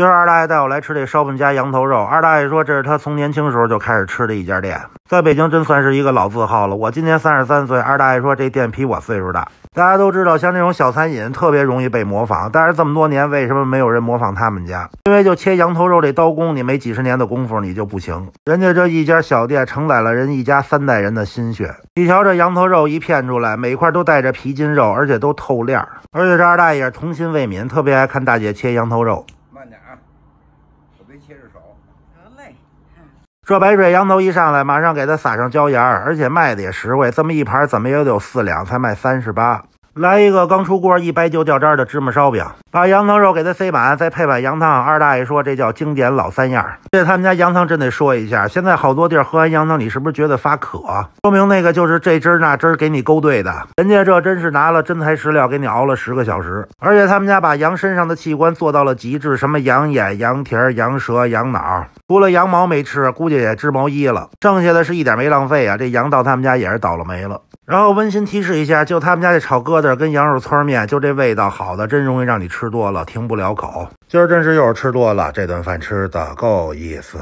今儿二大爷带我来吃这烧饼夹羊头肉。二大爷说这是他从年轻时候就开始吃的一家店，在北京真算是一个老字号了。我今年三十三岁，二大爷说这店比我岁数大。大家都知道，像这种小餐饮特别容易被模仿，但是这么多年为什么没有人模仿他们家？因为就切羊头肉这刀工，你没几十年的功夫你就不行。人家这一家小店承载了人一家三代人的心血。你瞧这羊头肉一片出来，每块都带着皮筋肉，而且都透亮。而且这二大爷童心未泯，特别爱看大姐切羊头肉。这白水羊头一上来，马上给它撒上椒盐儿，而且卖的也实惠，这么一盘怎么也得有四两，才卖三十八。来一个刚出锅一掰就掉渣的芝麻烧饼，把羊头肉给它塞满，再配碗羊汤。二大爷说这叫经典老三样。这他们家羊汤真得说一下，现在好多地儿喝完羊汤，你是不是觉得发渴？说明那个就是这汁儿那汁儿给你勾兑的，人家这真是拿了真材实料给你熬了十个小时。而且他们家把羊身上的器官做到了极致，什么羊眼、羊蹄、羊舌、羊脑，除了羊毛没吃，估计也织毛衣了。剩下的是一点没浪费啊！这羊到他们家也是倒了霉了。然后温馨提示一下，就他们家这炒疙瘩跟羊肉汆面，就这味道好的，真容易让你吃多了停不了口。今儿真是又是吃多了，这顿饭吃的够意思。